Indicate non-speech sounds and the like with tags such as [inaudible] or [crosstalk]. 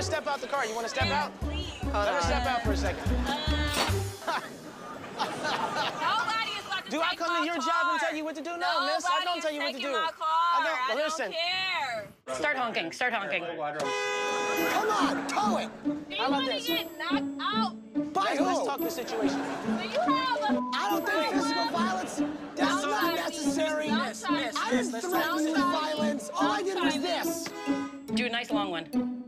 her step out the car. You want to step out? Please. Let her step out for a second. [laughs] Nobody is about to Do I come to your car. job and tell you what to do? No, miss. I don't tell you what to do. My car. I don't. I listen. care. Start honking, start honking. Come on, tow it. How about this? get knocked out? By Let's, talk the situation. Do you have a... I don't think physical violence. That's Don't not necessary. Miss, miss, miss. I didn't threaten violence. All I did was this. Do a nice long one.